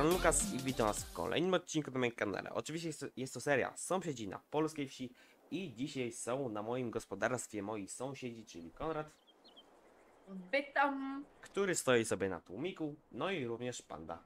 strony Lukas i witam was w kolejnym odcinku na moim kanale. Oczywiście jest to, jest to seria Sąsiedzi na polskiej wsi i dzisiaj są na moim gospodarstwie moi sąsiedzi, czyli Konrad, Witam. który stoi sobie na tłumiku, no i również Panda.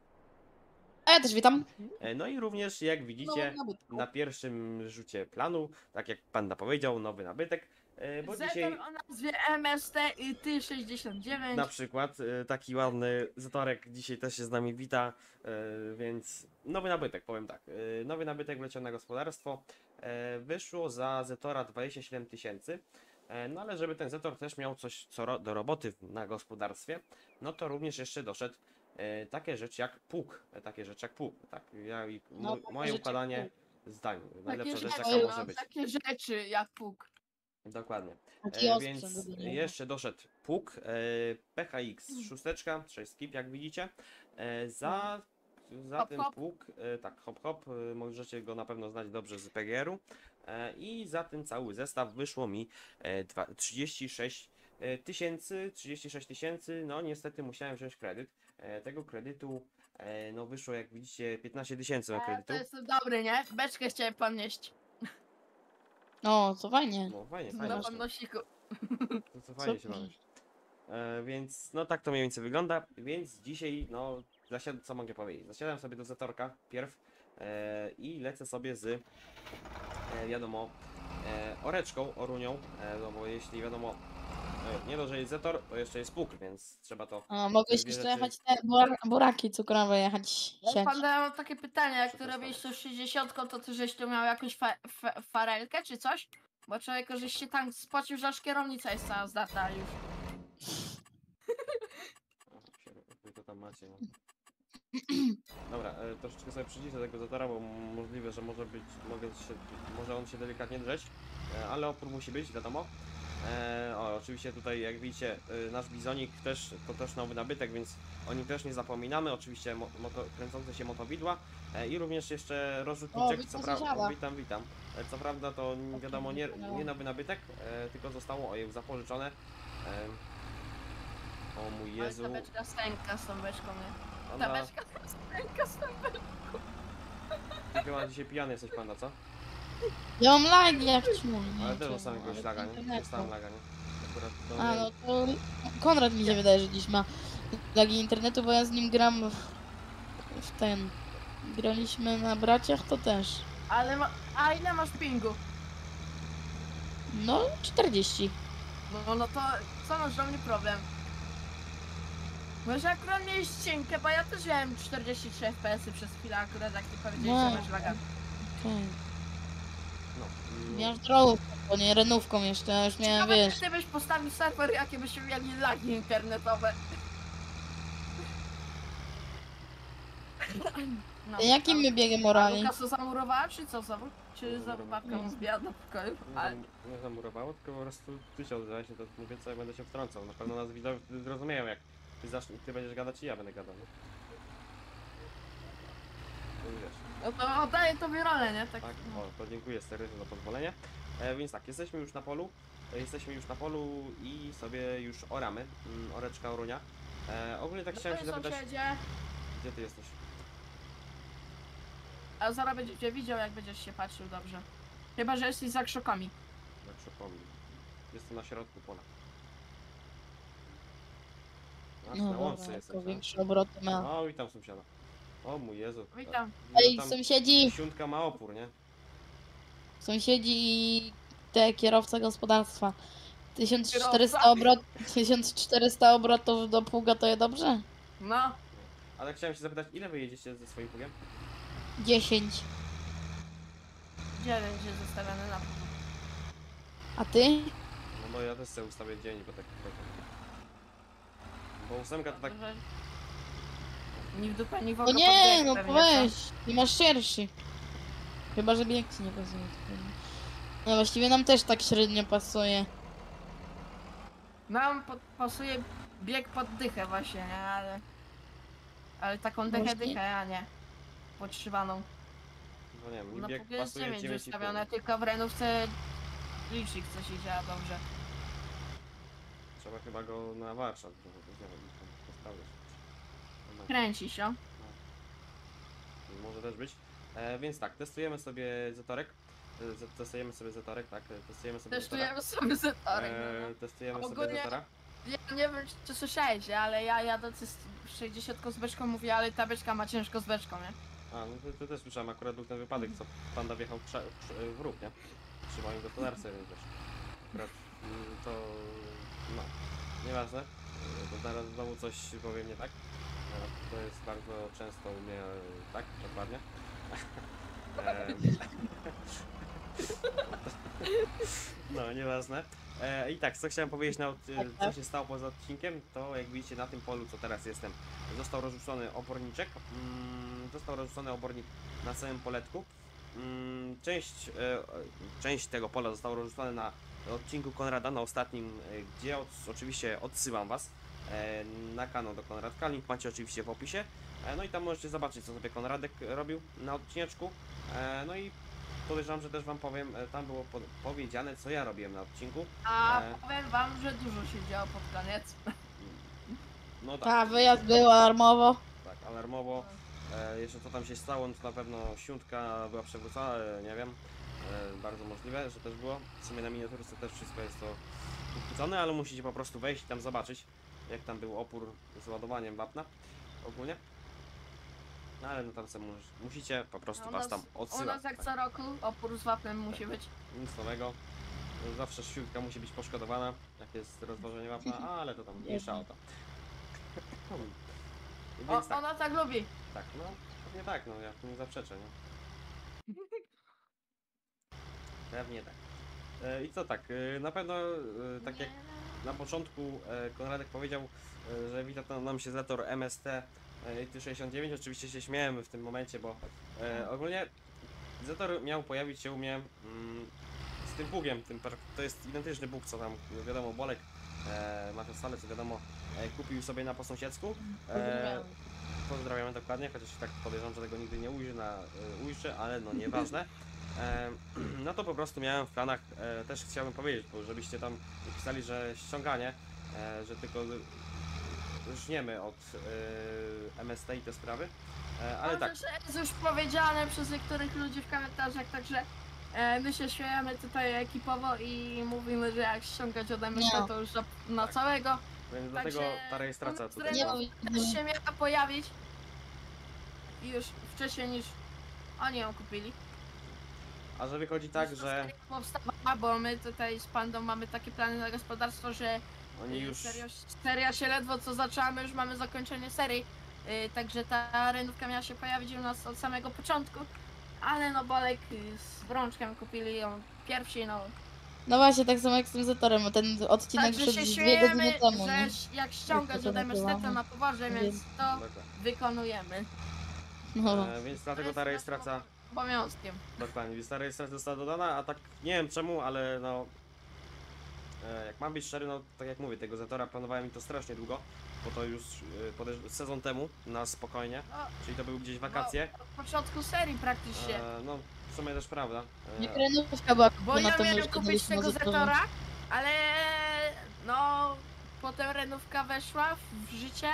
A ja też witam. E, No i również jak widzicie No, na pierwszym rzucie planu, tak jak Panda powiedział, nowy nabytek, e, bo Zetor dzisiaj o nazwie MST i ty 69. na przykład e, taki ładny Zatorek dzisiaj też się z nami wita, e, więc nowy nabytek, powiem tak. e, Nowy nabytek wleciał na gospodarstwo. e, Wyszło za Zetora 27 tysięcy. E, No ale żeby ten Zetor też miał coś co ro do roboty w- na gospodarstwie, no to również jeszcze doszedł e, takie rzeczy jak pług. e, Takie rzeczy jak pług. Tak, ja i No, takie moje rzeczy jak układanie zdań. takie Najlepsza rzecz rzeczy, jaka no, może być. takie rzeczy jak puk. Dokładnie. Taki E, więc jeszcze doszedł pług e, PHX 6, 6 skip jak widzicie. E, za za Hop, ten hop. pług, e, tak hop hop, e, możecie go na pewno znać dobrze z PGR-u. E, I za ten cały zestaw wyszło mi e, dwa, 36 e, tysięcy, 36 tysięcy, no niestety musiałem wziąć kredyt. E, tego kredytu e, no wyszło jak widzicie 15 tysięcy na E, kredytu. to jest dobry, nie? Beczkę chciałem podnieść. No, to fajnie. No fajnie, Na fajnie. podnosiku. To co fajnie się bawisz. E, więc no tak to mniej więcej wygląda. Więc dzisiaj, no, zasiad... co mogę powiedzieć? Zasiadam sobie do Zatorka pierw e, i lecę sobie z, e, wiadomo, e, oreczką, orunią, e, no bo jeśli wiadomo, e, nie dość, że jest Zetor, to jeszcze jest puk, więc trzeba to... A, mogłeś Dwie jeszcze rzeczy. jechać te bura- buraki cukrowe jechać. No, siać. Pan ja mam takie pytanie, jak ty Przepraszam. robisz to 60, to ty żeś tu miał jakąś fa fa farelkę czy coś? Bo człowiek, żeś się tam spocił, że aż kierownica jest cała zdarta już. O, się- Wy to tam macie, no. Dobra, e, troszeczkę sobie przyciszę tego Zatora, bo możliwe, że może być, mogę się, może on się delikatnie drzeć, e, ale opór musi być, wiadomo. E, o, oczywiście tutaj, jak widzicie, e, nasz bizonik też, to też nowy nabytek, więc o nim też nie zapominamy. Oczywiście mo, moto, kręcące się motowidła e, i również jeszcze O, rozrzutniczek, witam co prawda, sąsiada. witam, witam. E, co prawda to n- wiadomo nie, nie nowy nabytek, e, tylko zostało ojej zapożyczone. E, o mój Jezu, ta beczka stęka z tą beczką, nie? Ta ona, beczka stęka z tą beczką. ty chyba dzisiaj pijany jesteś panda, co? Ja mam lagi jak czmur. nie? Ale też Czemu? dostałem jakiegoś Ale laga, nie? internetu. Dostałem laga, nie? Akurat to A, nie- no to Konrad mi się wydaje, że dziś ma lagi internetu, bo ja z nim gram w, w ten. Graliśmy na braciach, to też. Ale ma... A ile masz pingu? No, 40. No, no to co masz do mnie problem? Może akurat miałeś cienkę, bo ja też miałem 43 FPS -y przez chwilę akurat jak ty powiedziałeś, No. że masz laga. Okej. No, Miałem drogą, bo nie renówką jeszcze, ja już miałem, Ciekawe, wiesz. czy ty byś postawił serwer, jakie byśmy mieli lagi internetowe. No, Jakim my biegiem A morali? Lukas to zamurowała, czy co znowu? Czy za Zamurowała. babką zbijała do pokoju? nie, Ale... zam, nie zamurowało, tylko po prostu ty się odzywałeś, no to mówię co ja będę się wtrącał. Na pewno nas widzowie wtedy zrozumieją, jak ty, ty będziesz gadać i ja będę gadał, nie? No i wiesz, No to oddaję tobie rolę, nie? Tak. tak? O, to dziękuję serdecznie za pozwolenie. E, więc tak, jesteśmy już na polu, e, jesteśmy już na polu i sobie już oramy, mm, oreczka orunia. E, ogólnie tak chciałem się zapytać, sąsiedzie, gdzie ty jesteś? a zaraz będziecie widział, jak będziesz się patrzył dobrze. Chyba, że jesteś za krzokami. Jak przypomnę. Jestem na środku pola. A, No na łące dobra, jesteś, to tak? większe obroty ma. O, witam sąsiada. O mój Jezu. A, Ej, tam sąsiedzi, Siuntka ma opór, nie? sąsiedzi i te kierowca gospodarstwa. 1400 Kierowca? obrot, 1400 obrotów do pługa to je dobrze? No, Ale chciałem się zapytać, ile wy jedziecie ze swoim pługiem? 10. gdzie będzie zostawiony na A ty? No Bo ja też chcę ustawić dzień, bo tak... tak. Bo ósemka to tak... Ni w dupę, ni w O oko nie, podbieg no pewnie, weź, nie masz szerszy. Chyba, że bieg ci nie pasuje. to pewnie. No właściwie nam też tak średnio pasuje. co? Nam pasuje bieg pod dychę właśnie, nie? Ale... Ale taką dychę, Właśnie. dychę, a nie. Podszywaną. No nie wiem, mi No bieg póki jest pasuje 9 9,5. ustawione, tylko w renówce licznik coś się działa dobrze. Trzeba chyba go na warsztat no, to nie wiem, tam postawić. No, Kręci się. Może też być. E, więc tak, testujemy sobie Zetorek. E, z- Testujemy sobie Zetorek, tak, e, testujemy sobie Testujemy sobie zetorek. no, E, testujemy sobie ogólnie- Zetora. Ja nie wiem, czy- czy słyszałeś, ale ja jadąc z 60 z beczką mówię, ale ta beczka ma ciężko z beczką, nie? A, no to, to też słyszałem, akurat był ten wypadek, co panda wjechał w, krza- w, róg, nie? Przy moim gospodarce, więc też. Akurat mm, to, no, nieważne. E, To zaraz znowu coś powiem nie tak. To jest bardzo często u mnie tak, dokładnie. E, No, nieważne. E, I tak, co chciałem powiedzieć, na, od- e, co się stało poza odcinkiem, to jak widzicie na tym polu, co teraz jestem, został rozrzucony oborniczek. Mm, został rozrzucony obornik na samym poletku. Mm, część, e, część tego pola została rozrzucona na odcinku Konrada, na ostatnim, e, gdzie od, oczywiście odsyłam Was na kanał do Konradka. Link macie oczywiście w opisie. E, no i tam możecie zobaczyć, co sobie Konradek robił na odcineczku. E, no i podejrzewam, że też Wam powiem, e, tam było po, powiedziane, co ja robiłem na odcinku. A E. powiem wam, że dużo się działo pod koniec. No tak. Ta, wyjazd był alarmowo. Tak, alarmowo. E, jeszcze co tam się stało, no to na pewno siuntka była przewrócona, ale nie wiem. E, bardzo możliwe, że też było. W sumie na miniaturce też wszystko jest to uchwycone, ale musicie po prostu wejść i tam zobaczyć, jak tam był opór z ładowaniem wapna ogólnie. No ale no tam sobie mus- musicie po prostu No, u was nas- tam U odsyłać. nas jak Tak, co roku opór z wapnem musi być. nic nowego. Zawsze siuntka musi być poszkodowana, jak jest rozważenie wapna, ale to tam mniejsza o to. O, Więc tak. ona tak lubi. Tak, no, pewnie tak, no, ja tu nie zaprzeczę, nie? Pewnie tak. E, I co tak, e, na pewno, e, tak jak na początku e, Konradek powiedział, e, że wita nam się Zetor MST e, IT69, oczywiście się śmiałem w tym momencie, bo e, ogólnie Zetor miał pojawić się u mnie mm, z tym bugiem, tym, to jest identyczny bug, co tam, wiadomo, Bolek, e, Mafia Stale, co wiadomo, e, kupił sobie na po sąsiedzku. E, Pozdrawiamy dokładnie, chociaż tak podejrzewam, że tego nigdy nie ujrzy, na, ujrzy ale no nieważne. No to po prostu miałem w planach, e, też chciałbym powiedzieć, bo żebyście tam pisali, że ściąganie, e, że tylko żniemy od e, MST i te sprawy. Ale tak, że jest już powiedziane przez niektórych ludzi w komentarzach, także my się śmiejemy tutaj ekipowo i mówimy, że jak ściągać ode mnie No. to już na, Tak. całego. więc także dlatego ta rejestracja tutaj Też się miała pojawić i już wcześniej niż oni ją kupili. A że wychodzi tak, że powstała, bo my tutaj z pandą mamy takie plany na gospodarstwo, że oni y, już... serio, seria się ledwo co zaczęła, my już mamy zakończenie serii. Y, Także ta renówka miała się pojawić u nas od samego początku. Ale no Bolek y, z Brączkiem kupili ją pierwsi, no. No właśnie, tak samo jak z tym Zetorem, bo ten odcinek Także przed się dwie śmiejemy, godziny temu, że nie? ś- jak ściągać to to nagrywamy. na poważnie, więc to Dokładnie. wykonujemy. No. E, więc dlatego ta rejestracja... Obowiązkiem. Dokładnie, więc ta rejestracja została dodana, a tak nie wiem czemu, ale no. E, jak mam być szczery, no tak jak mówię, tego Zetora planowałem mi to strasznie długo, bo to już e, podejrz- sezon temu, na spokojnie, No, czyli to były gdzieś wakacje. od początku serii praktycznie. E, no, w sumie też prawda. Nie E, krenówka była Bo kupiona, ja to miałem kupić tego. Zetora, ale no potem renówka weszła w życie,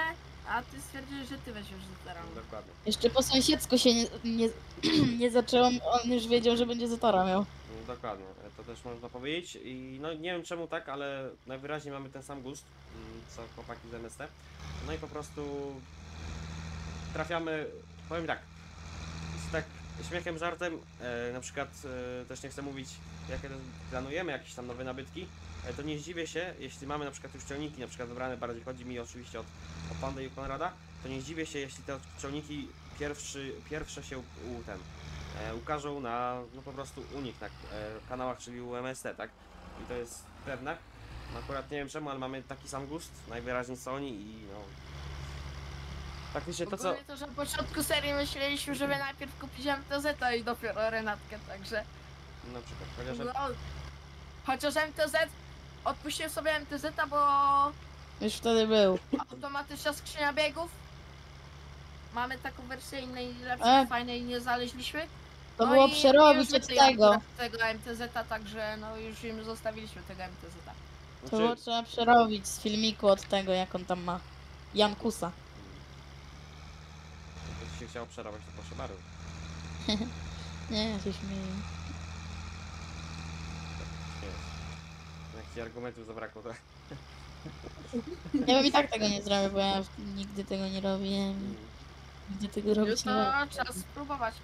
a ty stwierdziłeś, że ty weź już Zetora. dokładnie. Jeszcze po sąsiedzku się nie, nie, nie zaczęłam, on już wiedział, że będzie Zetora miał. Mm, Dokładnie, to też można powiedzieć i no nie wiem czemu tak, ale najwyraźniej mamy ten sam gust, mm, co chłopaki z MST. No i po prostu trafiamy, powiem tak, z tak śmiechem, żartem, e, na przykład e, też nie chcę mówić, jakie planujemy jakieś tam nowe nabytki, e, to nie zdziwię się, jeśli mamy na przykład już ciągniki, na przykład wybrane, bardziej chodzi mi oczywiście od, o Pandę i Konrada, to nie zdziwię się, jeśli te ciągniki pierwszy, pierwsze się u, ten, e, ukażą na, no po prostu u nich na e, kanałach, czyli u MST, tak? I to jest pewne. No akurat nie wiem czemu, ale mamy taki sam gust, najwyraźniej oni i no... Faktycznie to co... To, że na początku serii myśleliśmy, żeby najpierw kupić MTZ i dopiero Renatkę, także... Na przykład, chociaż... No, chociaż MTZ... Odpuściłem sobie MTZ, bo Już wtedy był. automatyczna skrzynia biegów. Mamy taką wersję innej, E. lepszej, fajnej, nie znaleźliśmy. To No było i przerobić od tego. akurat tego MTZ, także no już im zostawiliśmy tego MTZ. To Znaczy, było trzeba przerobić z filmiku od tego, jak on tam ma. Jankusa. Jakby się chciało przerabiać, to proszę bardzo. Nie, ja się śmieję. Nie jest. Jak ci argumentów zabrakło, to... Ja bym i tak tego nie zrobię, bo ja nigdy tego nie robię. Mm, Nigdy tego robić nie to będę. czas spróbować.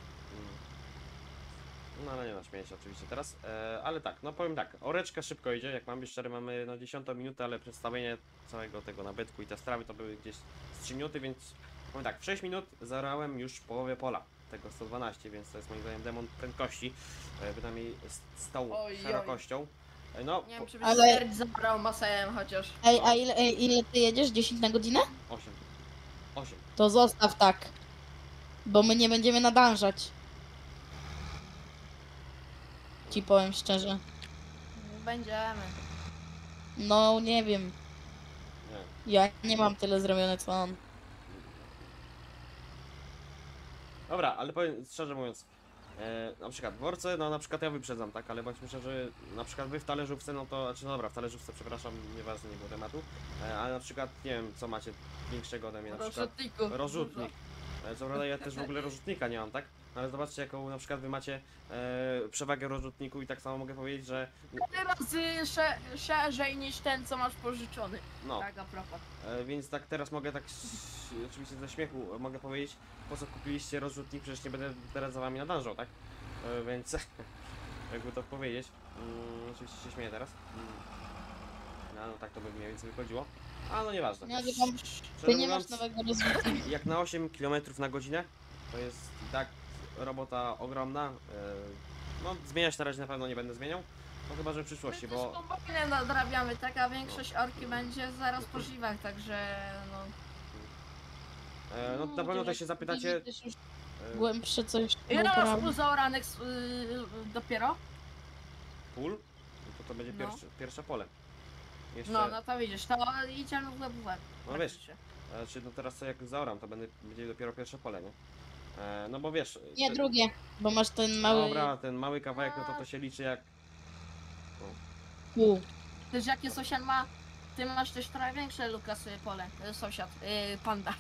No ale nie no, śmieję się oczywiście teraz. E, ale tak, no powiem tak, oreczka szybko idzie, jak mam być szczery, mamy no 10 minutę, ale przedstawienie całego tego nabytku i te strawy to były gdzieś z 3 minuty, więc powiem tak, w 6 minut zarałem już połowę pola. Tego 112, więc to jest moim zdaniem demon prędkości, e, bynajmniej z, z tą Oj, oj. szerokością. E, no, Nie po- wiem, czy by Ale- Ale... zabrał masę chociaż. Ej, a ile, ej, ile ty jedziesz? 10 na godzinę? 8. 8. To zostaw tak. Bo my nie będziemy nadążać. Ci powiem szczerze. Będziemy. No, nie wiem. Nie. Ja nie mam tyle zrobione co on. Dobra, ale powiem szczerze mówiąc, e, na przykład w worce, no na przykład ja wyprzedzam, tak, ale bądźmy szczerzy, na przykład wy w talerzówce, no to, znaczy no dobra, w talerzówce, przepraszam, nieważne, nie było tematu, e, ale na przykład, nie wiem, co macie większego ode mnie, na przykład Rozrzutniku. rozrzutnik. E, co prawda ja też w ogóle rozrzutnika nie mam, tak, ale zobaczcie jaką na przykład wy macie e, przewagę rozrzutniku i tak samo mogę powiedzieć, że, Cztery razy sze- szerzej niż ten, co masz pożyczony. no, Tak, a propos. E, więc tak teraz mogę tak ś- oczywiście ze śmiechu e, mogę powiedzieć po co kupiliście rozrzutnik, przecież nie będę teraz za wami nadążał, tak? E, więc jakby to powiedzieć. Mm, oczywiście się śmieję teraz. Mm. No, no tak to by mniej więcej wychodziło. A no nieważne. Nie, ty, tam, Szczerze ty nie masz mówiąc, nowego rozwiązania. jak na 8 km na godzinę to jest i tak robota ogromna. E, no zmieniać na razie na pewno nie będę zmieniał. No chyba, że w przyszłości, My bo... też kombajnem nadrabiamy, tak, a większość orki będzie zaraz po także no... E, no na pewno też się zapytacie... Też już E, głębsze coś. Ile masz pół zaoranek y, dopiero? pól? No to to będzie No. pierwsze, pierwsze pole. Jeszcze... No, no to widzisz, to idziemy w łeb w łeb. No wiesz, praktycznie. Znaczy, no teraz co jak zaoram, to będę, będzie dopiero pierwsze pole, nie? E, no bo wiesz... Nie, to- drugie, bo masz ten mały Dobra, ten mały kawałek, no to to się liczy jak... pół. Też jakie sąsiad ma, ty masz też trochę większe Lukas y, pole, y, sąsiad, y, panda.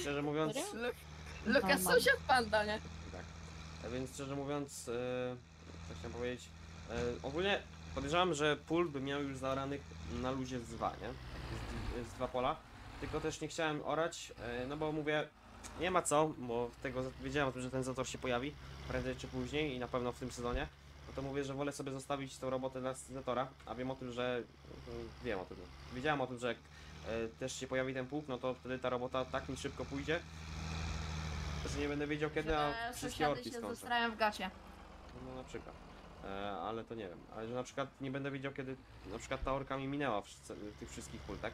Szczerze mówiąc... Serio? Lu- Lukas Panda. sąsiad panda, nie? Tak. A więc szczerze mówiąc, e, co chciałem powiedzieć... E, ogólnie podejrzewam, że pól by miał już zaoranych na luzie z dwa, nie? Z, z dwa pola. Tylko też nie chciałem orać, e, no bo mówię... Nie ma co, bo tego wiedziałem o tym, że ten zator się pojawi prędzej czy później i na pewno w tym sezonie. No to mówię, że wolę sobie zostawić tą robotę dla zatora, a wiem o tym, że mm, wiem o tym. Wiedziałem o tym, że jak e, też się pojawi ten pług, no to wtedy ta robota tak mi szybko pójdzie, że nie będę wiedział kiedy, a wszystkie orki się zestrają w gacie. No na przykład. E, ale to nie wiem. Ale że na przykład nie będę wiedział kiedy na przykład ta orka mi minęła w, tych wszystkich pól, tak?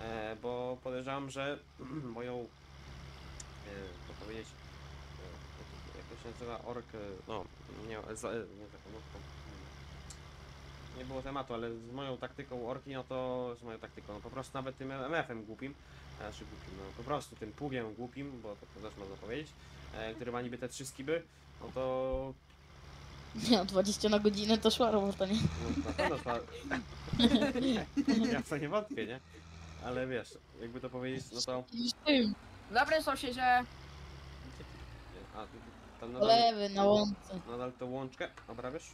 E, bo podejrzewam, że moją to powiedzieć e, jak to się nazywa ork, e, no nie, za, e, nie taką orką. hmm. Nie było tematu, ale z moją taktyką orki, no to z moją taktyką, no po prostu nawet tym MF-em głupim, e, czy głupim, no po prostu tym pługiem głupim, bo to, to też można powiedzieć, e, który ma niby te trzy skiby, no to Nie, 20 na godzinę to szła robota, nie? No, na pewno trwa. ja w to nie wątpię, nie? Ale wiesz, jakby to powiedzieć, no to. Tym, Dobry sąsiedzie, A, tam nadal, lewy, na łące. nadal tą łączkę obrabiasz?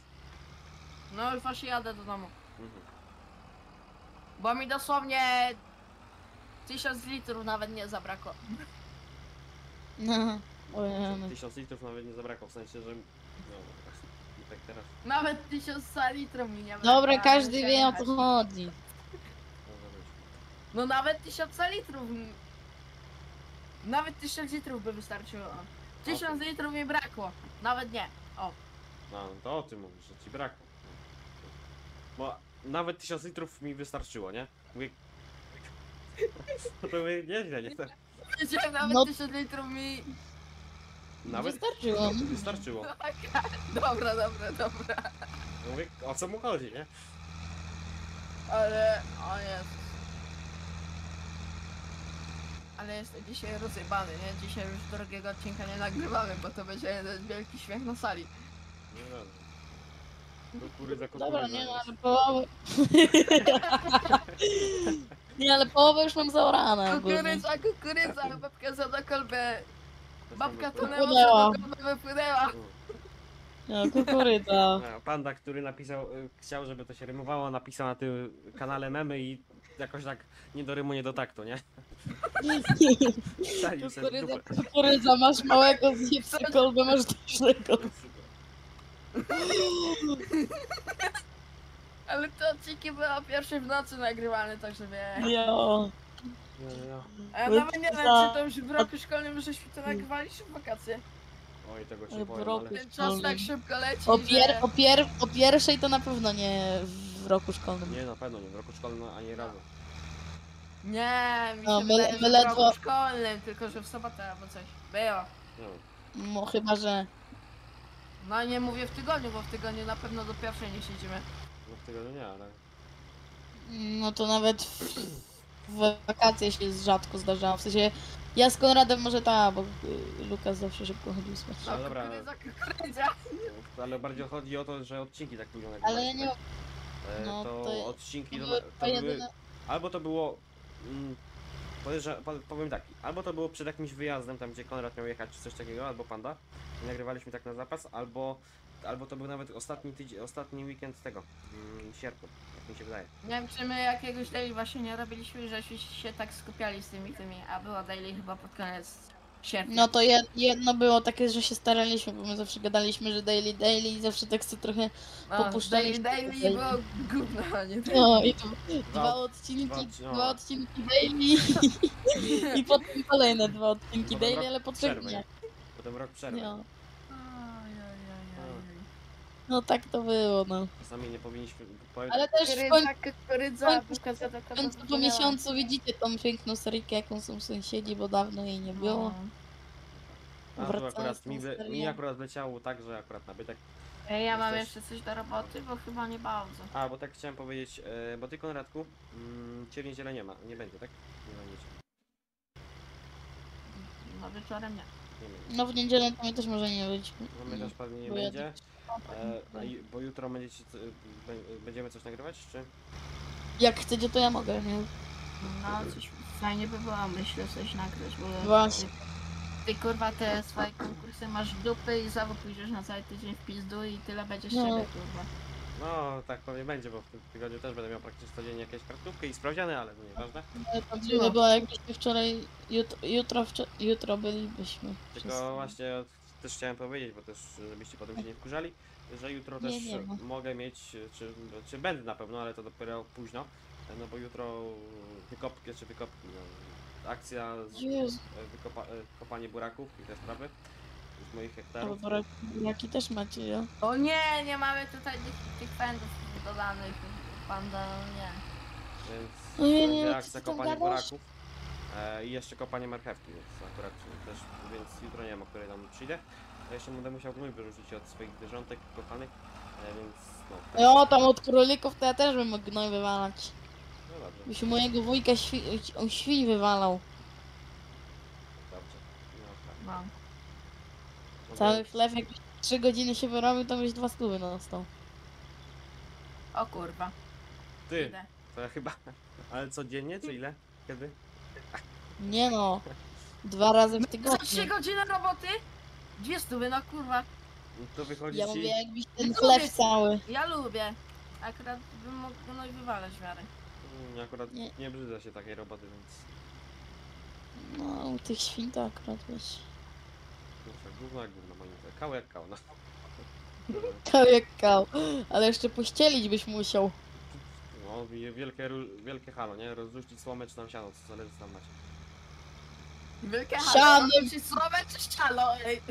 no już właśnie jadę do domu. Mhm. Bo mi dosłownie 1000 litrów nawet nie zabrakło. No, ojej. Tysiąc litrów nawet nie zabrakło, w sensie, że. No, właśnie, i tak teraz Nawet 1000 litrów mi nie brakło. Dobra, każdy wie o co chodzi. może być. No nawet 1000 litrów. Nawet 1000 litrów by wystarczyło. 1000 litrów mi brakło. Nawet nie. O. No, no to o tym mówisz, że ci brakło. Bo nawet 1000 litrów mi wystarczyło, nie? Mówię... No to mówię, nieźle, nie? Wiedziałem nawet No. 1000 litrów mi... Nawet Wystarczyło. wystarczyło. Dobra, dobra, dobra. Mówię, o co mu chodzi, nie? Ale... O Jezus. Ale jestem dzisiaj rozjebany, nie? Dzisiaj już drugiego odcinka nie nagrywamy, bo to będzie jeden wielki śmiech na sali. Nie dobrze. Kukurydza, kukurydza. Dobra, nie no, ale połowę... nie, ale połowę już mam zaorane. Kukurydza, kukurydza, babka za kolbę. Babka to tonęła, Wypłynęła. kolbę wypłynęła. No, kukurydza. Panda, który napisał, y, chciał, żeby to się rymowało, napisał na tym kanale memy i jakoś tak nie do rymu, nie do taktu, nie? Wsadził sobie w Kukurydza, dupę. kukurydza, masz małego zjebcy kolbę, masz dużego. Ale te odcinki były o pierwszej w nocy nagrywane, także wie. Jo. A ja No nawet nie wiem, czy to już w roku szkolnym żeśmy to nagrywali, czy w wakacje. Oj, tego ci Ale powiem, roku- ale... Ten czas tak szybko leci, O, pier, że... o, pier, o pierwszej to na pewno nie w roku szkolnym. Nie, na pewno nie, w roku szkolnym ani razu. Nie, mi się No, my- wydaje, my że w ledwo- roku szkolnym, tylko że w sobotę albo coś. Było. No, No chyba, że... No nie mówię w tygodniu, bo w tygodniu na pewno do pierwszej nie siedzimy. no w tygodniu nie, ale... No to nawet w, w wakacje się rzadko zdarzało. W sensie ja z Konradem może ta, bo y, Lukas zawsze szybko chodził spać. No dobra. Kukurydza, kukurydza. No, Ale bardziej chodzi o to, że odcinki tak późno Ale ja nie... E, no, to, to- odcinki To były to tylko były... jedyne... Albo to było... Mm, podejrza- po- powiem tak, albo to było przed jakimś wyjazdem, tam gdzie Konrad miał jechać, czy coś takiego, albo Panda. I nagrywaliśmy tak na zapas, albo... Albo to był nawet ostatni tydzień, ostatni weekend tego, mm, sierpnia, jak mi się wydaje. Nie wiem, czy my jakiegoś daily właśnie nie robiliśmy, żeśmy się tak skupiali z tymi tymi, a było daily chyba pod koniec sierpnia. No to jed, jedno było takie, że się staraliśmy, bo my zawsze gadaliśmy, że daily, daily i zawsze tak sobie trochę... no, popuszczaliśmy daily, daily daily. było gówno, a nie No i to dwa odcinki, dwa- dwa odcinki daily i potem kolejne dwa odcinki Potem daily, rok ale po trzech przerwy. Potem rok przerwy. No. No tak to było, no. Czasami nie powinniśmy... Powiem, Ale też w końcu, Kukurydza, kukurydza, końcu- babka za w końcu po miesiącu widzicie tą piękną seryjkę, jaką są sąsiedzi, bo dawno jej nie było. a to wracając akurat tą mi, mi akurat leciało tak, że akurat nabytek Ej, ja mam Jesteś- jeszcze coś do roboty, bo chyba nie bardzo. A, bo tak chciałem powiedzieć, e, bo ty Konradku, mm, cię w niedzielę nie ma, nie będzie, tak? Nie będziecie. No wieczorem nie. Nie będzie. No w niedzielę to mnie też może nie być. No my też pewnie nie bo ja będzie. E, i- bo jutro będziecie, co- będziemy coś nagrywać, czy? Jak chcecie, to ja mogę, nie? No coś fajnie by było, myślę, coś nagrać, bo... Właśnie. Ty kurwa te swoje konkursy masz w dupy i znowu pójdziesz na cały tydzień w pizdu i tyle będziesz No. ciebie kurwa. No, tak pewnie będzie, bo w tym tygodniu też będę miał praktycznie codziennie jakieś kartówkę i sprawdziany, ale to nieważne. No. dziwne było, jakbyśmy wczoraj, jutro, jutro, wczor- jutro bylibyśmy. Tylko wszyscy. właśnie też chciałem powiedzieć, bo też żebyście potem się nie wkurzali, że jutro Nie, też mogę mieć, czy, czy będę na pewno, ale to dopiero późno, no bo jutro wykopki, czy wykopki, no, akcja z, Jezu, wykopa, e, kopanie buraków i te sprawy z moich ale hektarów, buraki, buraki też macie, ja? O nie, nie mamy tutaj tych, tych pędów dodanych, panda, nie. więc No nie, nie, będzie co akcja tam kopanie gadasz? buraków e, i jeszcze kopanie marchewki, więc akurat też, więc jutro nie wiem, o której tam przyjdę. Ja jeszcze będę musiał gnój wyrzucić od swoich wyrzątek kochanych, e, więc no, No tam od królików to ja też bym mógł gnoj wywalać. no dobrze, By się mojego wujka świ on świń wywalał. dobrze. No, tak. No. No Cały więc- chleb jak 3 godziny się wyrobił, to byś dwa stówy dostał. O kurwa, Ty, idę. to ja chyba, ale codziennie, czy ile? Kiedy? Nie no, dwa razy w Za trzy tygodniu. godziny roboty? Dwie stówy, no kurwa. No To wychodzi Ja ci... mówię jakbyś ten chleb cały. Ja lubię. Akurat bym mógł no i wywalać w miarę. Mm, Akurat Nie. nie. brzydzę się takiej roboty, więc... No, u tych świń to akurat wiesz. Kurczę, gówno jak gówno, moim zdaniem. Kał jak kał, no. Kał jak kał. Ale jeszcze pościelić byś musiał. No, wie- wielkie, ru- wielkie halo, nie? Rozrzucić słomę czy tam siano, co zależy co tam macie. Wielkie halo, czy słowę, czy ścialo, ej.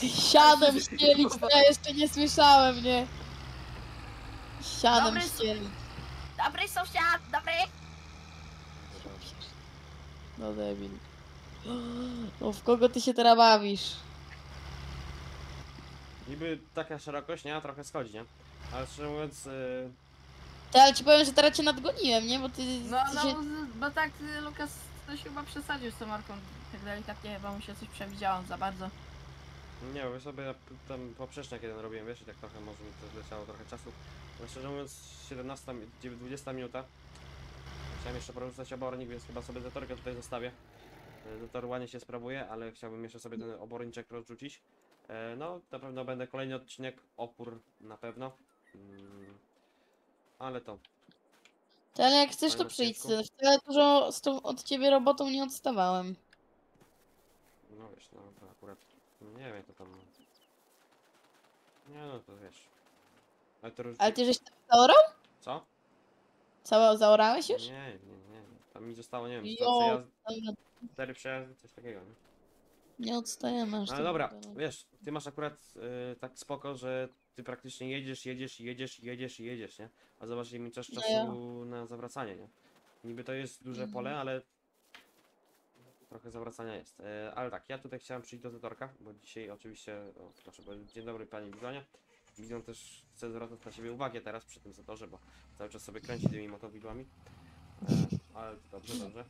Ty siadem ścielić, to ja jeszcze nie słyszałem, nie? Sianem Dobry ścieli. Dobry sąsiad, dobry! No debil. No w kogo ty się teraz bawisz? Niby taka szerokość, nie? Trochę schodzi, nie? Ale szczerze mówiąc, Ty, ale ci powiem, że teraz cię nadgoniłem, nie? Bo ty, No, ty no, się... bo tak y, Lukas coś chyba przesadził z tą marką. Tak delikatnie chyba mu się coś przewidziałam za bardzo. nie wiem, sobie ja tam poprzeczniak jeden robiłem, wiesz, i tak trochę może mi to zleciało trochę czasu. Ale szczerze mówiąc, 17, mi- dziew- 20 minuta. Chciałem jeszcze porzucać obornik, więc chyba sobie zatorkę tutaj zostawię. E, ładnie się sprawuje, ale chciałbym jeszcze sobie ten oborniczek rozrzucić. E, No, na pewno będę kolejny odcinek, opór na pewno. Mm, Ale to, Ale jak chcesz, to przyjdź. ciężko. Wcale dużo z tą, od ciebie robotą nie odstawałem. no wiesz, no to akurat, nie wiem, to tam... Nie no, to wiesz. Ale to Ale ty żeś tam zaorał? Co? Całe zaorałeś już? Nie, nie, nie. Tam mi zostało, nie wiem, Jo. cztery przejazdy, Dobra, cztery przejazdy, coś takiego, nie? Nie odstajemy aż Ale tak dobra, bardzo. wiesz, ty masz akurat y, tak spoko, że ty praktycznie jedziesz, jedziesz, jedziesz, jedziesz i jedziesz, nie? A zobacz, mi czas No czasu ja. na zawracanie, nie? Niby to jest duże Mhm. pole, ale trochę zawracania jest. E, ale tak, ja tutaj chciałem przyjść do Zetorka, bo dzisiaj oczywiście, o, proszę bardzo, dzień dobry pani Bizonie. Bizon też chce zwracać na siebie uwagę teraz przy tym Zetorze, bo cały czas sobie kręci tymi motowidłami. E, ale dobrze, dobrze.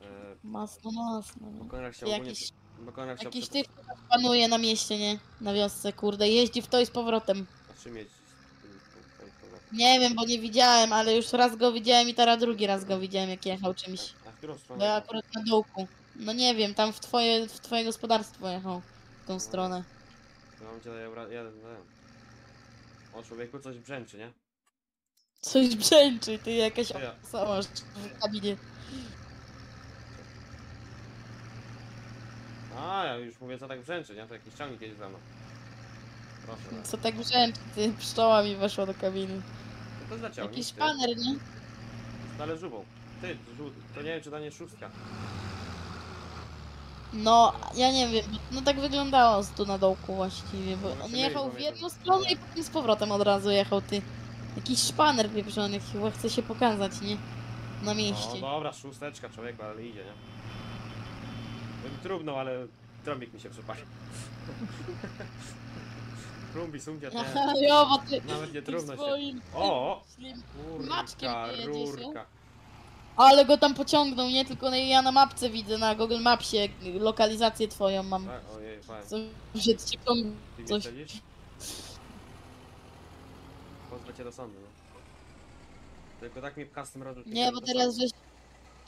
E, Masno, masno. bo nie? Konrad chciał Jakiś, ogólnie... Bo Konrad chciał jakiś typ panuje na mieście, nie? Na wiosce, kurde. Jeździ w to i z powrotem. A czym jeździć? Nie wiem, bo nie widziałem, ale już raz go widziałem i teraz drugi raz go widziałem, jak jechał czymś. A w którą Bo ja akurat na dołku. No nie wiem, tam w twoje, w twoje gospodarstwo jechał. W tą stronę. To mam cię jeden, jeden. O człowieku coś brzęczy, nie? Coś brzęczy, ty jakaś ja. osoba w kabinie. A, ja już mówię co tak brzęczy, nie? To jakiś ciągnik jedzie za mną. Proszę bardzo. Co tak brzęczy, ty pszczoła mi weszła do kabiny. Co to za ciągnik? Jakiś ty? paner, nie? Z talerzówą. Ty, żółty. To nie wiem czy to nie szóstka. No, ja nie wiem, no tak wyglądało z tu na dołku właściwie, bo No on jechał w pamiętam. jedną stronę i potem z powrotem od razu jechał, ty. Jakiś szpaner pieprzony, chyba chce się pokazać, nie? Na No mieście. dobra, szósteczka człowieku, ale idzie, nie? Trudno, ale trąbik mi się przypalił. Trumbi, sumbiat, nie? Aha, jo, bo ty, Nawet nie trudno się. swoim... O! Slim- Kurka, Maczkiem jedziesz, nie? rurka. Ale go tam pociągnął, nie? Tylko na- ja na mapce widzę, na Google Mapsie lokalizację twoją mam. Tak, ojej, fajnie. Co, że ci pom- Ty mnie coś- śledzisz? Pozwę cię do sądu, no. Tylko tak mi tym rożu. Nie, bo teraz żeś,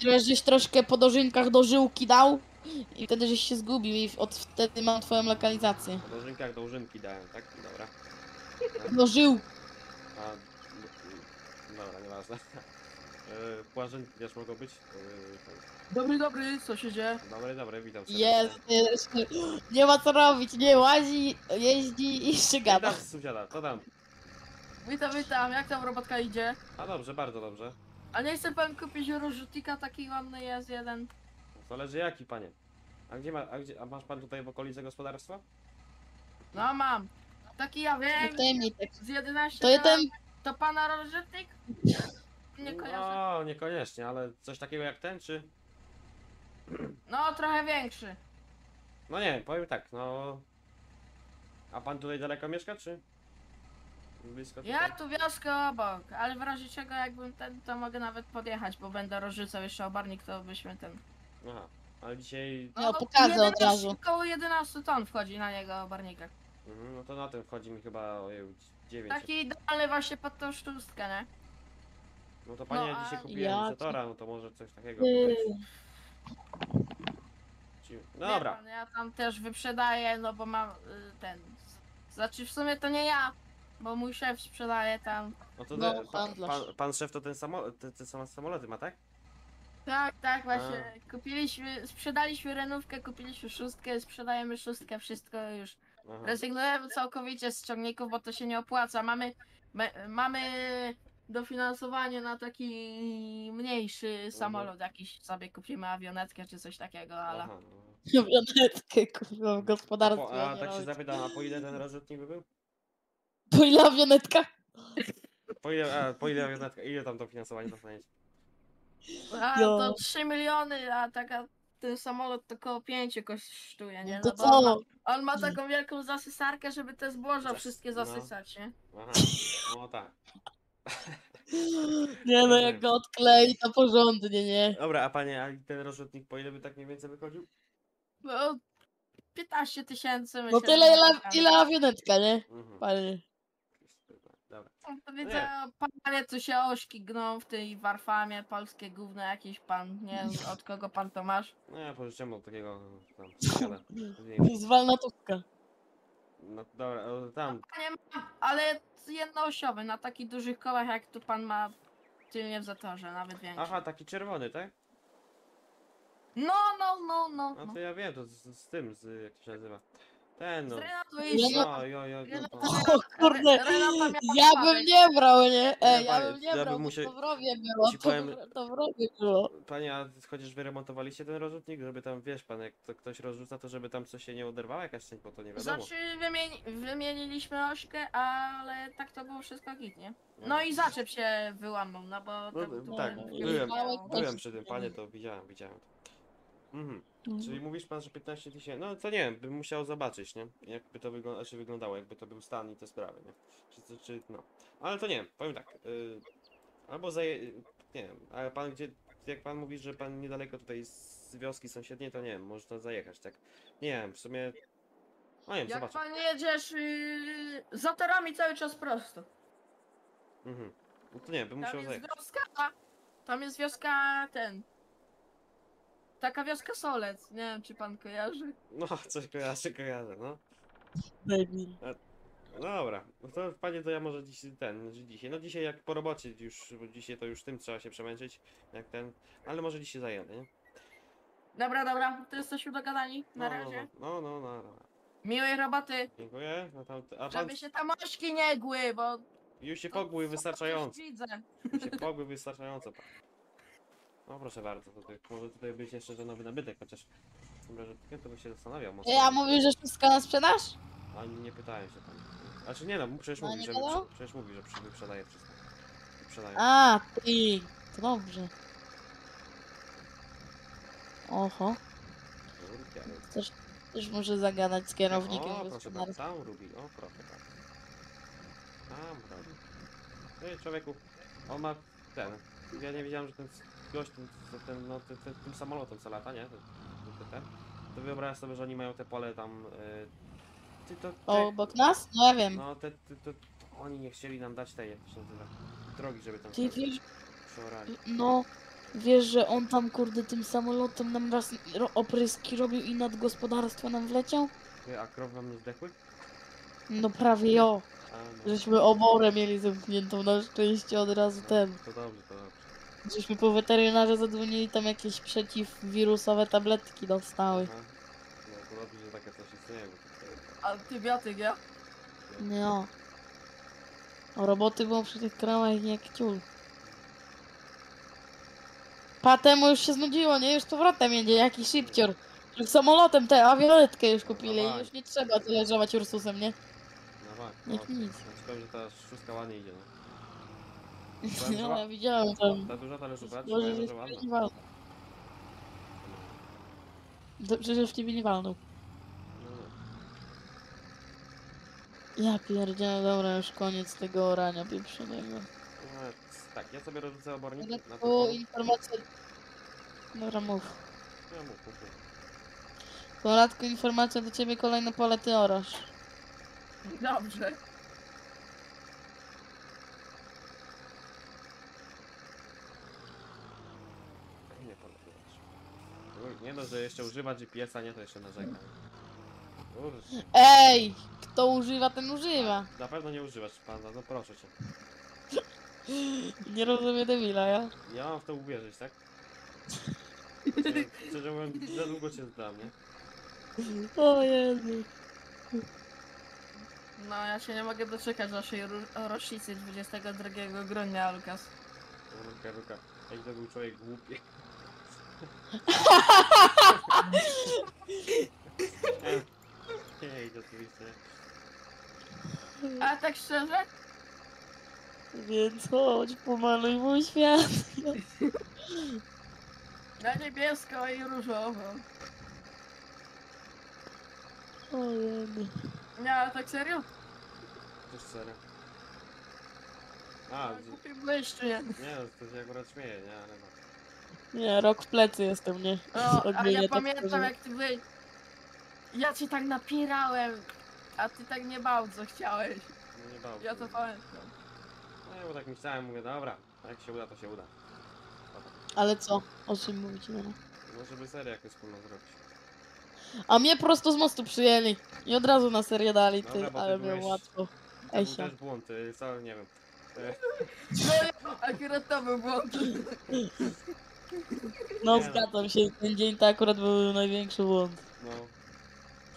teraz żeś troszkę po dożynkach do żyłki dał i wtedy żeś się zgubił i od wtedy mam twoją lokalizację. Po dożynkach do urzynki dałem, tak? Dobra. Do żył. A, d- dobra, nieważne. Yy, też mogą być. Yy, tak. Dobry, dobry, co się dzieje? Dobry, dobry, witam. Jest, jest. Nie ma co robić, nie łazi, jeździ i jeszcze gada. Witam sąsiada, co tam? Witam, witam, jak tam robotka idzie? A dobrze, bardzo dobrze. A nie chce pan kupić rozrzutika, taki ładny jest jeden. Zależy jaki, panie. A gdzie ma, a gdzie, a masz pan tutaj w okolicy gospodarstwa? No mam. Taki ja wiem, Tajemniczek. z 11 To ja ten, To pana rozrzutik? Nie kojarzę. No, niekoniecznie, ale coś takiego jak ten, czy... No, trochę większy. No nie, powiem tak, no... A pan tutaj daleko mieszka, czy? Blisko tutaj? Ja tu wioskę obok, ale w razie czego jakbym ten, to mogę nawet podjechać, bo będę rozrzucał jeszcze obarnik, to byśmy ten... Aha, ale dzisiaj... No, pokażę od 11 razu. Około 11 ton wchodzi na niego obarnika. Mhm, no to na tym wchodzi mi chyba, ojej, 9. Taki idealny właśnie pod tą szóstkę, nie? No to panie, No, a dzisiaj kupiłem jaki- Zetora, no to może coś takiego Ty. kupić. Ci- No Wie dobra, Pan, ja tam też wyprzedaję, no bo mam y, ten... Znaczy w sumie to nie ja, bo mój szef sprzedaje tam. no to No, te- pa, handlarz. pan, pan szef to ten samo, te, te same samoloty ma, tak? Tak, tak, właśnie. Kupiliśmy, sprzedaliśmy renówkę, kupiliśmy szóstkę, sprzedajemy szóstkę, wszystko już. Aha. Rezygnujemy całkowicie z ciągników, bo to się nie opłaca. Mamy, me, mamy dofinansowanie na taki mniejszy samolot jakiś sobie kupimy awionetkę czy coś takiego, ale Aha, no. Awionetkę, kurwa, w A, gospodarstwie. po, a nie tak się robić. zapytam, a po ile ten rozrzutnik by był? Po ile awionetka? Po ile, a, po ile, awionetka- ile tam to finansowanie dostaniecie? A Jo. to 3 miliony, a taka ten samolot to około 5 kosztuje, nie? To No bo on, ma, co? on ma taką wielką zasysarkę, żeby te zboża Zas- wszystkie no. zasycać, nie? Aha, no tak. Nie no, jak go odklei, to porządnie, nie? Dobra, a panie, a ten rozrzutnik po ile by tak mniej więcej wychodził? No 15 tysięcy No myślę, tyle, że ile, tak. ile awionetka, nie? Mhm. Panie. Dobra. No to widzę, panie co się ośki gną w tej warfamie, polskie gówno jakiś pan, nie wiem od kogo pan to masz. No ja pożyczyłem od takiego tam sąsiada. Z walnatówka. No dobra, o, tam, Panie mam, ale jednoosiowy, na takich dużych kołach jak tu pan ma tylnie w zatorze, nawet większy. aha, taki czerwony, tak? No, no, no, no. No no. to ja wiem, to z, z tym, z, jak to się nazywa? Ten no. Z iść. No, no. O kurde, Re- Renata miała ja bym nie brał, nie? Ej, Ja bym nie ja bym brał, musiał- to w rowie było, ci to, powiem- to w rowie było. Panie, a chociaż wyremontowaliście ten rozrzutnik, żeby tam, wiesz pan, jak to ktoś rozrzuca, to żeby tam coś się nie oderwała jakaś część, bo to nie wiadomo. Znaczy wymieni wymieniliśmy ośkę, ale tak to było wszystko git, nie? No i zaczep się wyłamał, no bo No, tam, tu tak, byłem, byłem przy tym, panie, to widziałem, widziałem to. Mhm. Mhm. Czyli mówisz pan, że 15 tysięcy, no to nie wiem, bym musiał zobaczyć, nie? Jakby to wygląda, znaczy wyglądało, jakby to był stan i te sprawy, nie? Czy, czy, czy no. Ale to nie wiem, powiem tak, y, albo zaje, nie wiem, ale pan gdzie, jak pan mówi, że pan niedaleko tutaj z wioski sąsiedniej, to nie wiem, może to zajechać, tak? Nie wiem, w sumie, no nie wiem, Jak zobaczę. pan jedziesz yy, za torami cały czas prosto. Mhm. No to nie wiem, bym Tam musiał jest zajechać. wioska, tam jest wioska ten. Taka wioska Solec, nie wiem czy pan kojarzy. No, coś kojarzę, kojarzę, no. Debil. No Dobra, no to panie to ja może dziś ten, że dzisiaj, no dzisiaj jak po robocie już, bo dzisiaj to już tym trzeba się przemęczyć, jak ten, ale może dziś się zajęty, nie? Dobra, dobra, to jesteśmy dogadani na no, razie. No, no, no, no, dobra. Miłej roboty, Dziękuję, no tam, a pan żeby się tam ośki nie gły, bo... już się pogły co wystarczająco, już Widzę. już się pogły wystarczająco, pan. No proszę bardzo, tutaj, może tutaj być jeszcze że nowy nabytek, chociaż dobra, że to by się zastanawiał mocno. Ja mówił, że wszystko na sprzedaż? Ani nie pytałem się pan. Znaczy nie no, przecież No, mówi, nie że gadał? przecież mówi, że przy- wyprzedaje wszystko. Wyprzedaje. A, ty. To dobrze. Oho, Kurde, ale- muszę zagadać z kierownikiem O, proszę gospodarstwa. bardzo, tam robi, o proszę bardzo. Tam robi. Ty człowieku, on ma ten. Ja nie wiedziałem, że ten gość, ten, ten, no, ten, ten, tym samolotem co lata, nie? Ten, ten, ten. To wyobraź sobie, że oni mają te pole tam. y, ty to. Te, Obok nas? No ja wiem. no te, te, te, oni nie chcieli nam dać tej, jak to się nazywa, drogi, żeby tam Ty wiesz, przeorali. no, wiesz, że on tam kurde tym samolotem nam raz ro- opryski robił i nad gospodarstwo nam wleciał? Ty, A krowy wam nie zdechły? No prawie jo. A, no. Żeśmy oborę mieli zamkniętą, na szczęście od razu ten. To dobrze, to dobrze. Żeśmy po weterynarze zadzwonili, tam jakieś przeciwwirusowe tabletki dostały. Aha. No to dobrze, że takie coś istnieje, bo to, Antybiotyk, ja? No. Roboty było przy tych kramach jak ciul. Patemu już się znudziło, nie? Już powrotem jedzie, jaki szybcior. Już samolotem tę awionetkę już kupili i już nie trzeba tyle żować Ursusem, nie? No tak, Jak no. nic. Że ta szóstka ładnie idzie, no. Powiem, że No, ła- ja widziałem tam. Ta duża talerzu brać, Dobrze, powiem, że że w ładna. ciebie nie walnął. Dobrze, że w ciebie nie walnął. Ja pierdzielę, dobra, już koniec tego orania pieprzonego. No, tak, ja sobie rozrzucę obornik na Dodatkowo pół. informacja... Dobra, mów. Ja mu kupię. Poradku informacja do ciebie, kolejne pole ty orasz. Dobrze. Nie no, że jeszcze używa GPS-a, nie to jeszcze narzekam. Kurczę. Ej! Kto używa, ten używa. Na pewno nie używasz pana, no proszę cię. Nie rozumiem debila, ja? Ja mam w to uwierzyć, tak? Szczerze- Szczerze mówiąc, za długo cię znam, nie? O Jezu. No ja się nie mogę doczekać naszej ro- rocznicy 22 grudnia, Lukas. Ruka, ruka. Jak to był człowiek głupi. Ej, to oczywiście. A tak szczerze, Więc chodź, pomaluj mój świat. Na niebiesko i różowo. Ojej. Nie, ale tak serio? Też serio. A, z- Kupię błyszczy, nie? nie no, to się akurat śmieje, nie, ale no. Nie, rok w plecy jestem, nie? No, a ja tak pamiętam jak ty wy... Ja cię tak napierałem, a ty tak nie bardzo chciałeś. no nie bał. Ja to pamiętam. No ja bo tak myślałem, mówię, dobra, jak się uda, to się uda. Ale co? O czym mówicie? No? No żeby serię jakąś wspólną zrobić. A mnie prosto z mostu przyjęli. I od razu na serię dali, ty, Dobra, bo ty ale miałem byłeś- łatwo. To Ej, był też błąd, y, nie wiem. No ja, akurat to był błąd. No Nie no. zgadzam się, ten dzień to akurat był największy błąd. no.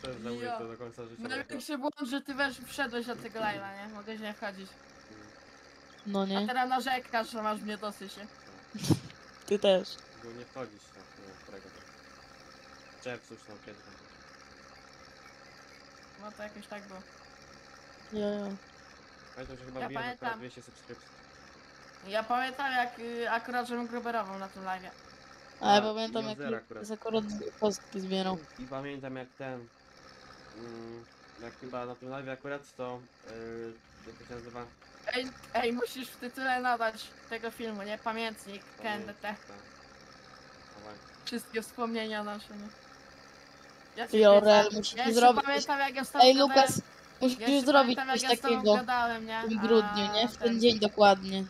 Przez żałuję Ja. to do końca życia. Największy błąd, że ty wiesz, wszedłeś na tego live'a, nie? Mogłeś nie wchodzić. No A nie, teraz narzekasz, że masz mnie dosyć, nie? ty też. Było nie wchodzić na nie wiem, którego to. Czerwcu czy tam kiedy tam. No to jakoś tak było. Ja, ja. Pamiętam, że chyba Ja akurat pamiętam. 200 subskrypcji. Ja pamiętam jak y, akurat, żebym gruberował na tym live'ie. A ja A, pamiętam jak akurat. z akurat kostki zbierał. I pamiętam jak ten. Mm, jak chyba na tym live akurat to. Yy, jak to się nazywa? Ej, ej, musisz w tytule nadać tego filmu, nie? Pamiętnik, KNDT. Tak. Dawaj. Wszystkie wspomnienia nasze, nie? Ja I Orel, kręcę. musisz ja jeszcze zrobić- pamiętam jak ja z tobą Ej gadałem- Lukas, musisz ja jeszcze zrobić pamiętam, coś jak ja z tobą takiego gadałem, nie? w A grudniu, nie? W ten ten- dzień dokładnie.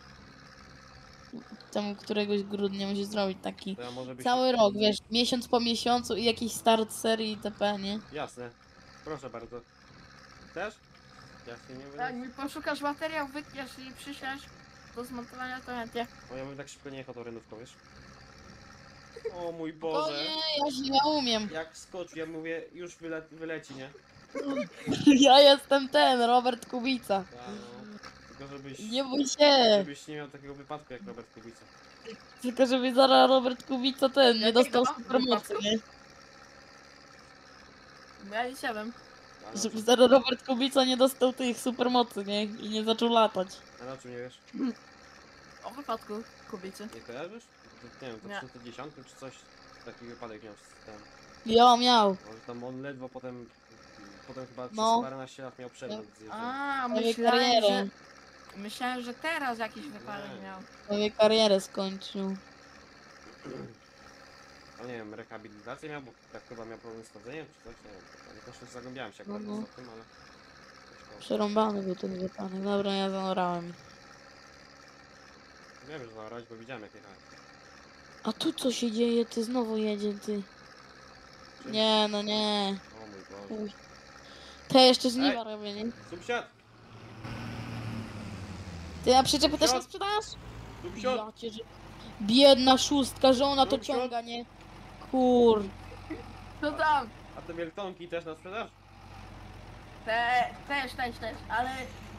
Tam któregoś grudnia musisz zrobić taki To ja może byś. cały rok, wiesz, miesiąc po miesiącu i jakiś start serii itp., nie? Jasne. Proszę bardzo. Też? Ja się nie Jak będę. mi poszukasz materiał, wytniesz i przysiąść do zmontowania, to chętnie. O, ja bym tak szybko nie jechał tą rynówką, wiesz? O mój O Boże. nie, ja się nie umiem. Jak skoczył, ja mówię, już wyle, wyleci, nie? Ja jestem ten, Robert Kubica. Ta, no. Tylko żebyś. Nie bój się. Żebyś nie miał takiego wypadku jak Robert Kubica. Tylko żeby zaraz Robert Kubica ten nie Jakiego? dostał supermocy, nie? Ja nie wiem. A na, Żeby czym, zaraz Robert Kubica nie dostał tych supermocy, nie? I nie zaczął latać. a na czym nie wiesz? O wypadku kubicy. Nie kojarzysz? Nie wiem, to Nie. 310 czy coś? Taki wypadek miał z ten. Ja miał. Może tam on ledwo potem. Potem chyba przez No. paręnaście lat miał przerwę z. A, myślałem, karierę. że... Myślałem, że teraz jakiś wypadek miał. Prawie karierę skończył. No nie wiem, rehabilitację miał, bo tak chyba miał problem z chodzeniem czy coś, nie wiem. Ja też zagłębiałem się akurat No, no. w tym, ale... Przerąbany był ten wypadek. Dobra, ja zanorałem. Wiem, że zaorać, bo widziałem jak jechałem. A tu co się dzieje? Ty znowu jedzie, ty. Czy- Nie, no nie. O mój Boże. Te jeszcze żniwa robię, nie? Subsiad! Ty, a przyczepy też nie sprzedajesz? Ja cię, że... Biedna szóstka, że ona to ciąga, nie? Kur... No tam, A te wieltonki też na sprzedaż? te, też, też, też, ale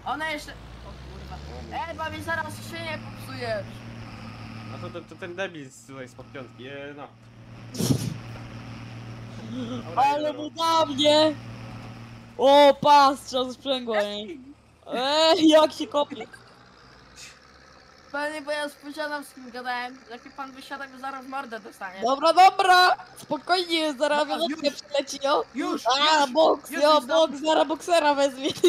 one jeszcze... O kurwa. Ej, bawi zaraz skrzynię popsujesz. A to, to, to ten debil z- tutaj spod piątki, je, no. Dobra, Ale mu da mnie! O, pas, trzeba sprzęgła, nie? Ej, jak się kopie. Panie, bo ja spóźniam z kim gadałem. Jaki pan wysiada, go zaraz mordę dostanie. Dobra, dobra! Spokojnie, zaraz Dobra, wiadomo, już. przyleci, jo? Już, A, już. boks, już jo, boks, zaraz boksera wezmie.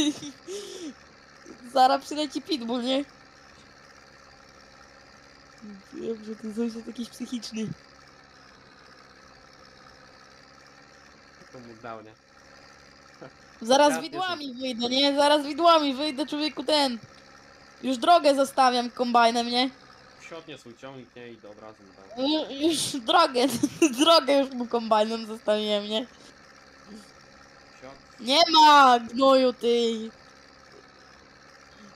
Zaraz przyleci pitbull, nie? Wiem, że ty sąsiad jakiś psychiczny. To mu dał, nie? Zaraz Ja widłami wyjdę, nie? Zaraz widłami wyjdę, człowieku, ten. Już drogę zostawiam kombajnem, nie? Siotnie swój ciągnik, nie? I do obrazu mu dał. Ju- Już drogę, drogę już mu kombajnem zostawiłem, nie? Nie ma gnoju ty!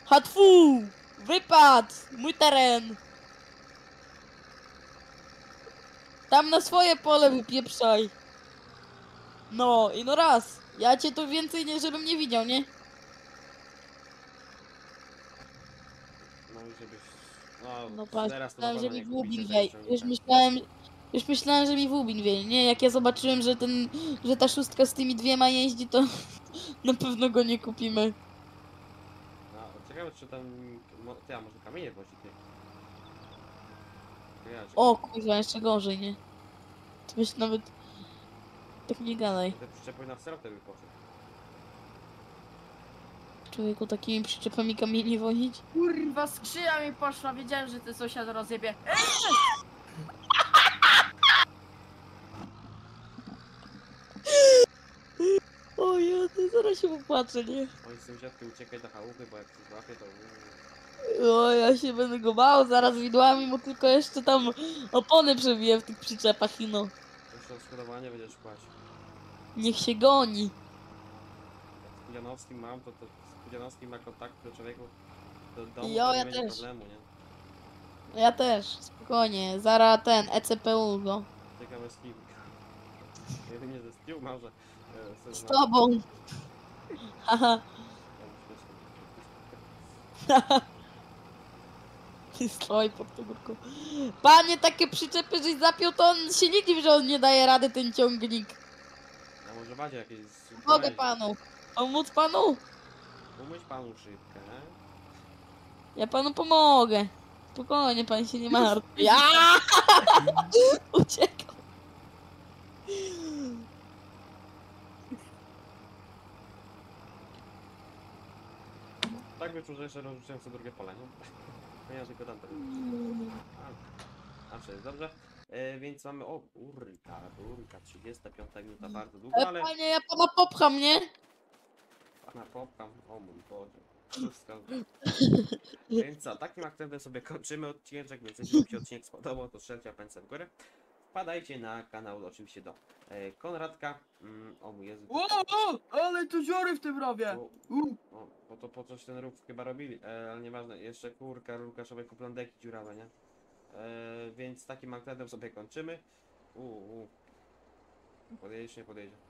Hatfu! Wypad! Mój teren! Tam na swoje pole wypieprzaj! No i no raz! Ja cię tu więcej nie, żebym nie widział, nie? No i żebyś... No, No patrz, teraz to myślałem, że pewno mi nie kupicie Wubin tego ciągnika. Już myślałem, już myślałem, że mi Wubin wieje, nie? Jak ja zobaczyłem, że ten, że ta szóstka z tymi dwiema jeździ, to na pewno go nie kupimy. No, ciekawe czy tam... mo- Ty, a może kamienie wozi ty? Czekaj. O kurwa, jeszcze gorzej, nie? To byś nawet... Tak nie gadaj. Te przyczepy na wstęp wtedy poszedł. Człowieku takimi przyczepami kamieni wozić? Kurwa, skrzyja mi poszła, wiedziałem, że ty sąsiad rozjebie. O ja, ty zaraz się popłaczę, nie? Oj, sąsiadki uciekaj do chałupy, bo jak się złapie to... O, ja się będę go bał, zaraz widłami mu tylko jeszcze tam opony przebiję w tych przyczepach i no. Jeszcze odszkodowanie będziesz płacił. Niech się goni. Jak z Pudzianowskim mam, to, to z ma kontakt do człowieku do domu, Jo, to nie ja będzie też. problemu, nie? Ja też, spokojnie, zaraz ten, ECPU go. Ciekawe z kim. Jedynie ze Stu może. e, sobie Z tobą. Haha, Ja myślę, ty stoi pod tą górką. Panie, takie przyczepy, żeś zapiął, to on się nie dziwi, że on nie daje rady ten ciągnik. A może macie jakieś... Mogę panu. Pomóc panu? Umyć panu szybkę. Ja panu pomogę. Spokojnie, pan się nie martwi. Ja! Uciekam. Tak wyczuł, że jeszcze rozrzuciłem sobie drugie pole, no. Ja tylko tamte. A, a jest dobrze. E, więc mamy, o, urka, urka, 35 minuta, bardzo długo, ale Panie, ja pana popcham, nie? Pana popkam, o mój Boże. Więc co, takim akcentem sobie kończymy odcinek, więc jeśli Wam się odcinek spodobał, to strzelcie pędzę w górę. Wpadajcie na kanał oczywiście do e, Konradka. Mm, o mój Jezu. O, o, ale tu dziury w tym robię. O, U. o, bo to po coś ten rów chyba robili, e, ale nieważne, jeszcze kurka, rurka, człowieku plandeki dziurawe, nie? E, więc takim akcentem sobie kończymy. U, u. Podjedziesz, nie podjedzie.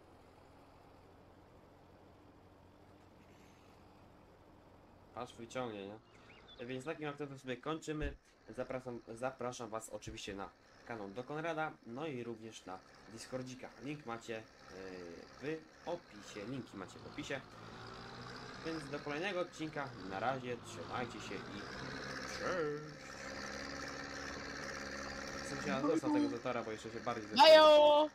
Aż wyciągnie, nie? E, Więc takim akcentem sobie kończymy. Zapraszam, zapraszam Was oczywiście na kanał do Konrada, no i również na Discordzika. Link macie e, w opisie, linki macie w opisie. Więc do kolejnego odcinka. Na razie, trzymajcie się i cześć! Chcę się tego dotora, bo jeszcze się bardziej. Majo!